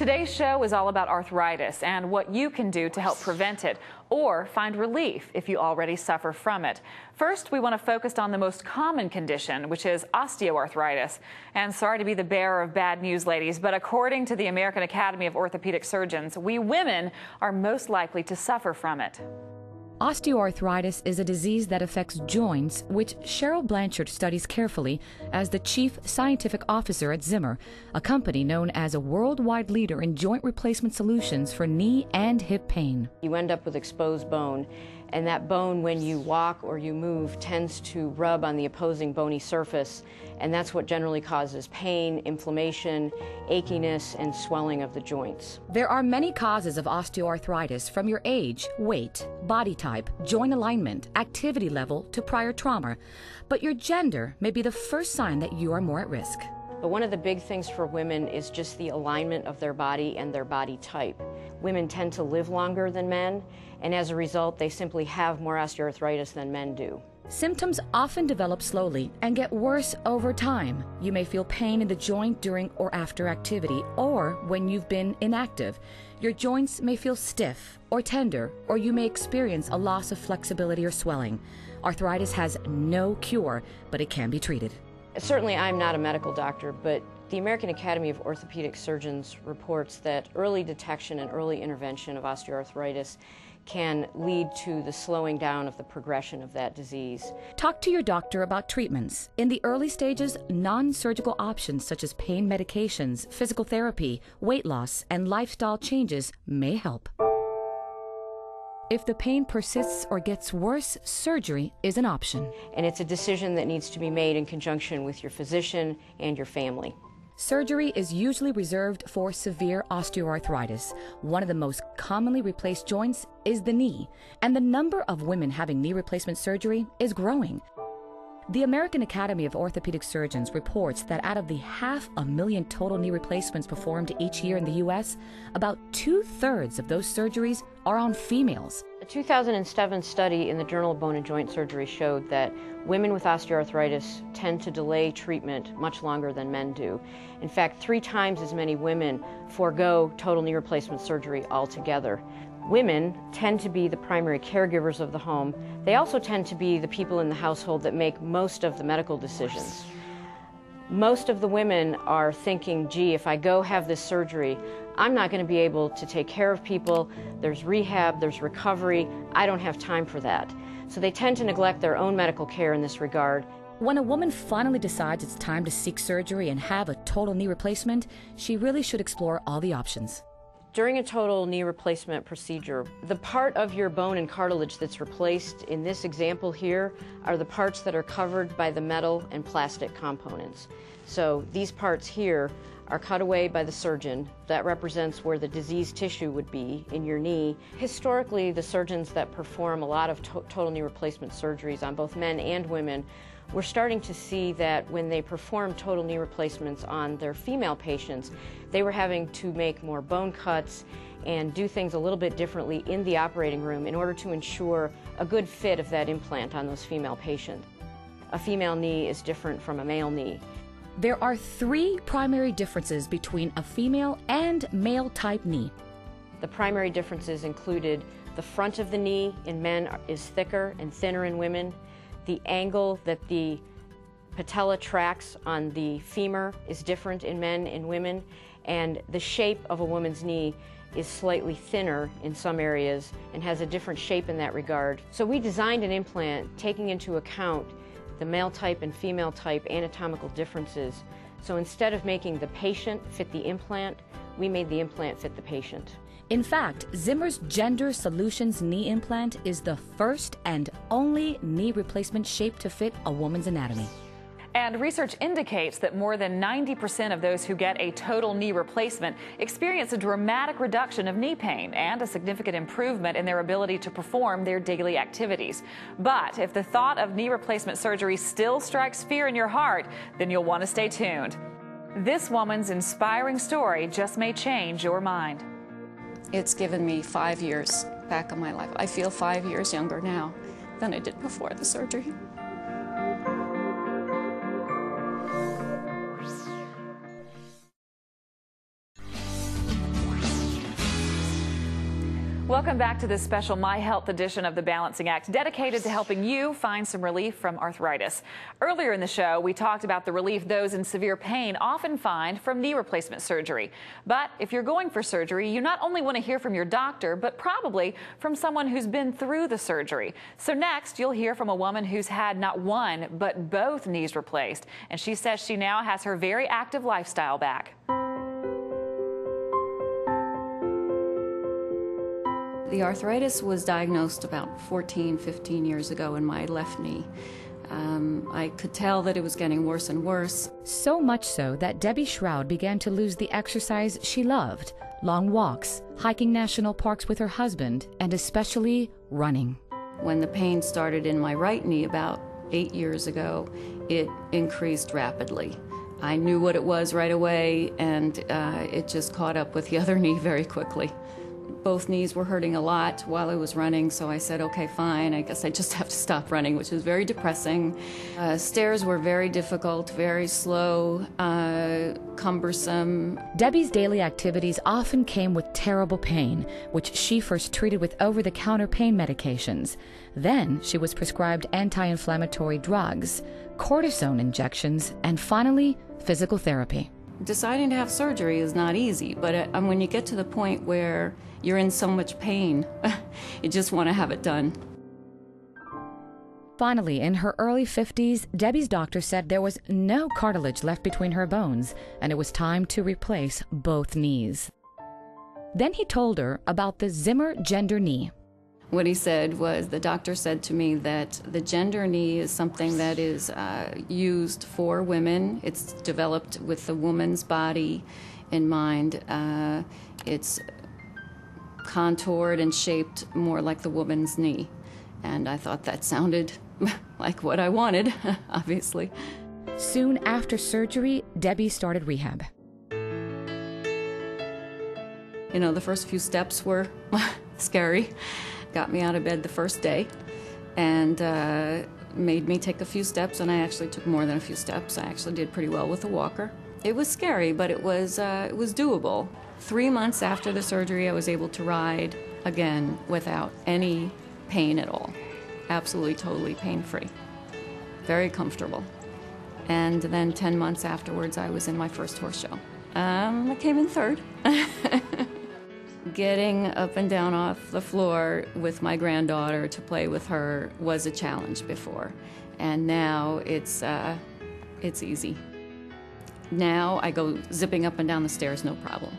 Today's show is all about arthritis and what you can do to help prevent it or find relief if you already suffer from it. First, we want to focus on the most common condition, which is osteoarthritis. And sorry to be the bearer of bad news, ladies, but according to the American Academy of Orthopedic Surgeons, we women are most likely to suffer from it. Osteoarthritis is a disease that affects joints, which Cheryl Blanchard studies carefully as the chief scientific officer at Zimmer, a company known as a worldwide leader in joint replacement solutions for knee and hip pain. You end up with exposed bone and that bone, when you walk or you move, tends to rub on the opposing bony surface, and that's what generally causes pain, inflammation, achiness, and swelling of the joints. There are many causes of osteoarthritis from your age, weight, body type, joint alignment, activity level to prior trauma, but your gender may be the first sign that you are more at risk. But one of the big things for women is just the alignment of their body and their body type. Women tend to live longer than men, and as a result, they simply have more osteoarthritis than men do. Symptoms often develop slowly and get worse over time. You may feel pain in the joint during or after activity, or when you've been inactive. Your joints may feel stiff or tender, or you may experience a loss of flexibility or swelling. Arthritis has no cure, but it can be treated. Certainly, I'm not a medical doctor, but the American Academy of Orthopedic Surgeons reports that early detection and early intervention of osteoarthritis can lead to the slowing down of the progression of that disease. Talk to your doctor about treatments. In the early stages, non surgical options such as pain medications, physical therapy, weight loss, and lifestyle changes may help. If the pain persists or gets worse, surgery is an option. And it's a decision that needs to be made in conjunction with your physician and your family. Surgery is usually reserved for severe osteoarthritis. One of the most commonly replaced joints is the knee, and the number of women having knee replacement surgery is growing. The American Academy of Orthopedic Surgeons reports that out of the half a million total knee replacements performed each year in the U.S., about two thirds of those surgeries are on females. A 2007 study in the Journal of Bone and Joint Surgery showed that women with osteoarthritis tend to delay treatment much longer than men do. In fact, three times as many women forego total knee replacement surgery altogether. Women tend to be the primary caregivers of the home. They also tend to be the people in the household that make most of the medical decisions. Most of the women are thinking, gee, if I go have this surgery, I'm not going to be able to take care of people. There's rehab, there's recovery. I don't have time for that. So they tend to neglect their own medical care in this regard. When a woman finally decides it's time to seek surgery and have a total knee replacement, she really should explore all the options. During a total knee replacement procedure, the part of your bone and cartilage that's replaced in this example here are the parts that are covered by the metal and plastic components. So these parts here are cut away by the surgeon. That represents where the diseased tissue would be in your knee. Historically, the surgeons that perform a lot of to total knee replacement surgeries on both men and women we're starting to see that when they perform total knee replacements on their female patients, they were having to make more bone cuts and do things a little bit differently in the operating room in order to ensure a good fit of that implant on those female patients. A female knee is different from a male knee. There are three primary differences between a female and male type knee. The primary differences included the front of the knee in men is thicker and thinner in women, the angle that the patella tracks on the femur is different in men and women, and the shape of a woman's knee is slightly thinner in some areas and has a different shape in that regard. So we designed an implant taking into account the male type and female type anatomical differences. So instead of making the patient fit the implant, we made the implant fit the patient. In fact, Zimmer's Gender Solutions knee implant is the first and only knee replacement shaped to fit a woman's anatomy. And research indicates that more than 90% of those who get a total knee replacement experience a dramatic reduction of knee pain and a significant improvement in their ability to perform their daily activities. But if the thought of knee replacement surgery still strikes fear in your heart, then you'll want to stay tuned. This woman's inspiring story just may change your mind. It's given me five years back of my life. I feel five years younger now than I did before the surgery. Welcome back to this special My Health edition of the Balancing Act, dedicated to helping you find some relief from arthritis. Earlier in the show, we talked about the relief those in severe pain often find from knee replacement surgery. But if you're going for surgery, you not only want to hear from your doctor, but probably from someone who's been through the surgery. So next, you'll hear from a woman who's had not one, but both knees replaced. And she says she now has her very active lifestyle back. The arthritis was diagnosed about 14, 15 years ago in my left knee. Um, I could tell that it was getting worse and worse. So much so that Debi Stroud began to lose the exercise she loved long walks, hiking national parks with her husband, and especially running. When the pain started in my right knee about eight years ago, it increased rapidly. I knew what it was right away, and uh, it just caught up with the other knee very quickly both knees were hurting a lot while I was running, so I said, okay, fine, I guess I just have to stop running, which was very depressing. Uh, stairs were very difficult, very slow, uh, cumbersome. Debi's daily activities often came with terrible pain, which she first treated with over the counter pain medications. Then she was prescribed anti inflammatory drugs, cortisone injections, and finally, physical therapy. Deciding to have surgery is not easy, but uh, when you get to the point where you're in so much pain. you just want to have it done. Finally, in her early 50s, Debi's doctor said there was no cartilage left between her bones and it was time to replace both knees. Then he told her about the Zimmer gender knee. What he said was the doctor said to me that the gender knee is something that is uh, used for women. It's developed with the woman's body in mind. Uh, it's contoured and shaped more like the woman's knee. And I thought that sounded like what I wanted, obviously. Soon after surgery, Debi started rehab. You know, the first few steps were scary. Got me out of bed the first day and uh, made me take a few steps, and I actually took more than a few steps. I actually did pretty well with a walker. It was scary, but it was, uh, it was doable. Three months after the surgery, I was able to ride again without any pain at all. Absolutely, totally pain free. Very comfortable. And then 10 months afterwards, I was in my first horse show. Um, I came in third. Getting up and down off the floor with my granddaughter to play with her was a challenge before. And now it's, uh, it's easy. Now I go zipping up and down the stairs, no problem.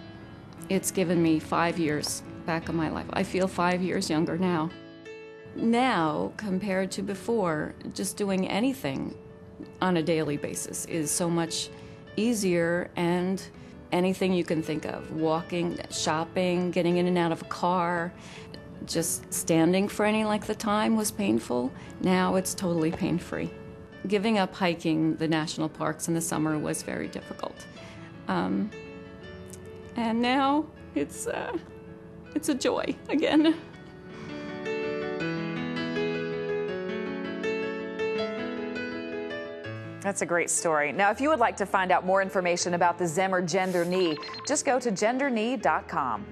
It's given me five years back of my life. I feel five years younger now. Now, compared to before, just doing anything on a daily basis is so much easier and anything you can think of walking, shopping, getting in and out of a car, just standing for any length of time was painful. Now it's totally pain free giving up hiking the national parks in the summer was very difficult. Um, and now it's, uh, it's a joy again. That's a great story. Now, if you would like to find out more information about the Zimmer Gender Knee, just go to genderknee.com.